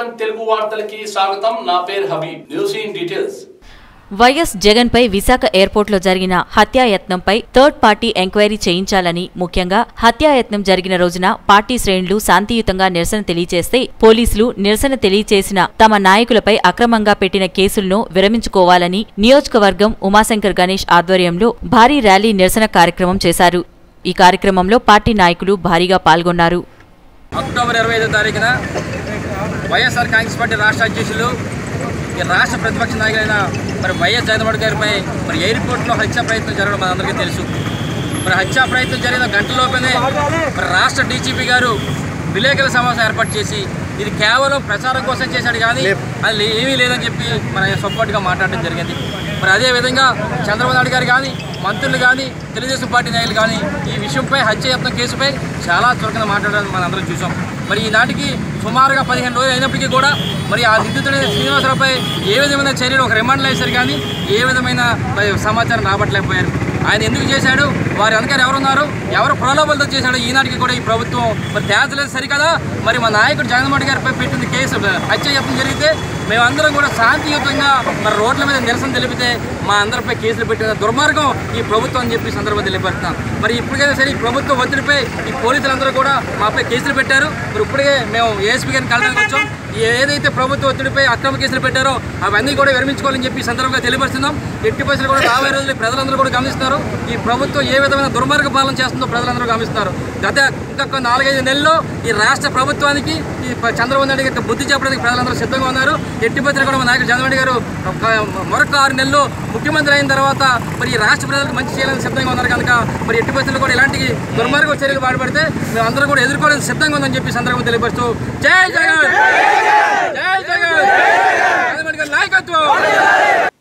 వార్తలకి స్వాగతం. నా పేరు Habib. News in details. YS జగన్పై విశాఖ ఎయిర్పోర్ట్లో జరిగిన హత్యాయత్నంపై థర్డ్ పార్టీ ఎంక్వైరీ చేయించాలని ముఖ్యంగా హత్యాయత్నం జరిగిన రోజున పార్టీ శ్రేణులు శాంతియుతంగా నిరసన తెలియజేస్తే పోలీసులు నిరసన తెలియజేసిన తమ నాయకులపై అక్రమంగా పెట్టిన కేసులను విరమించుకోవాలని నియోజకవర్గం ఉమాశంకర్ గణేష్ ఆధ్వర్యంలో భారీ ర్యాలీ నిరసన కార్యక్రమం చేశారు. ఈ కార్యక్రమంలో పార్టీ నాయకులు భారీగా పాల్గొన్నారు. అక్టోబర్ ఇరవై ఐదో తారీఖున వైఎస్ఆర్ కాంగ్రెస్ పార్టీ రాష్ట్ర అధ్యక్షులు ఈ రాష్ట్ర ప్రతిపక్ష నాయకులైన మరి వైఎస్ జగన్మోహన్ గారిపై మరి ఎయిర్పోర్ట్లో హత్యా ప్రయత్నం జరగడం మనందరికీ తెలుసు. మరి హత్యా ప్రయత్నం జరిగిన గంటలోపనే మరి రాష్ట్ర డీజీపీ గారు విలేకరుల సమావేశం ఏర్పాటు చేసి ఇది కేవలం ప్రచారం కోసం చేశాడు కానీ అది ఏమీ లేదని చెప్పి మన సపోర్ట్గా మాట్లాడడం జరిగింది. మరి అదేవిధంగా చంద్రబాబు నాయుడు గారు కానీ మంత్రులు కానీ తెలుగుదేశం పార్టీ నాయకులు కానీ విషయంపై హత్య యత్న కేసుపై చాలా చురుకున మాట్లాడడం మనం అందరం చూసాం. మరి ఈనాటికి సుమారుగా పదిహేను రోజులు అయినప్పటికీ కూడా మరి ఆ నిందితుడైన శ్రీనివాసరావుపై ఏ విధమైన చర్యలు ఒక రిమాండ్లు వేశారు కానీ ఏ విధమైన మరి సమాచారం రాబట్టలేకపోయారు. ఆయన ఎందుకు చేశాడు? వారి వెనకాల ఎవరున్నారు ఎవరు ప్రలోభాలతో చేశాడు ఈనాటికి కూడా ఈ ప్రభుత్వం మరి తేల్చలేదు సరికదా? మరి మా నాయకుడు జగన్మోహన్ గారిపై పెట్టిన కేసు హత్య యత్నం జరిగితే మేమందరం కూడా శాంతియుతంగా మరి రోడ్ల మీద నిరసన తెలిపితే మా అందరిపై కేసులు పెట్టిన దుర్మార్గం ఈ ప్రభుత్వం అని చెప్పి సందర్భం సందర్భంగా తెలియపడుతున్నాం మరి ఇప్పటికైనా సరే ఈ ప్రభుత్వ ఒత్తిడిపై ఈ పోలీసులందరూ కూడా మాపై కేసులు పెట్టారు. మరి ఇప్పటికే మేము ఏఎస్పీ గారిని కలడానికి వచ్చాం. ఏదైతే ప్రభుత్వ ఒత్తిడిపై అక్రమ కేసులు పెట్టారో అవన్నీ కూడా విరమించుకోవాలని చెప్పి సందర్భంగా తెలియపరుస్తున్నాం. ఎట్టి పరిస్థితులు కూడా రాబోయే రోజులు ప్రజలందరూ కూడా గమనిస్తున్నారు. ఈ ప్రభుత్వం ఏ విధమైన దుర్మార్గ పాలన చేస్తుందో ప్రజలందరూ గమనిస్తున్నారు. గత ఇంకొక నాలుగైదు నెలల్లో ఈ రాష్ట్ర ప్రభుత్వానికి ఈ చంద్రబాబు నాయుడు గారికి బుద్ధి చెప్పడానికి ప్రజలందరూ సిద్ధంగా ఉన్నారు. ఎట్టి కూడా మా నాయకుడు చంద్రబాబు గారు మరొక ఆరు నెలలు ముఖ్యమంత్రి అయిన తర్వాత మరి ఈ రాష్ట్ర ప్రజలకు మంచి చేయాలని సిద్ధంగా ఉన్నారు కనుక మరి ఎట్టి పరిస్థితులు కూడా ఇలాంటి దుర్మార్గ చర్యలు పాటుపడితే అందరూ కూడా ఎదుర్కోవడానికి సిద్ధంగా ఉందని చెప్పి సందర్భంగా తెలియపరుస్తూ జై జగన్! జై జగన్! గారి నాయకత్వం!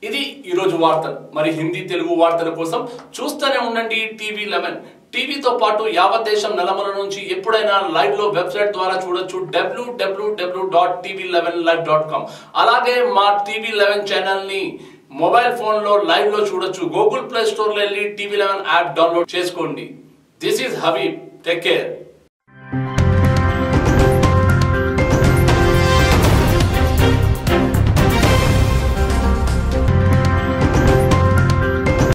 ఇది ఈరోజు వార్తలు మరి హిందీ తెలుగు వార్తల కోసం చూస్తూనే ఉండండి టీవీ లెవెన్. టీవీతో పాటు యావత్ దేశం నలమల నుంచి ఎప్పుడైనా లైవ్లో వెబ్సైట్ ద్వారా చూడొచ్చు డబ్ల్యూడబ్ల్యూడబ్ల్యూ dot TV eleven live dot com. అలాగే మా టీవీ లెవెన్ ఛానల్ని మొబైల్ ఫోన్లో లైవ్లో చూడొచ్చు. గూగుల్ ప్లే స్టోర్లో వెళ్ళి టీవీ లెవెన్ యాప్ డౌన్లోడ్ చేసుకోండి. This is Habib take care.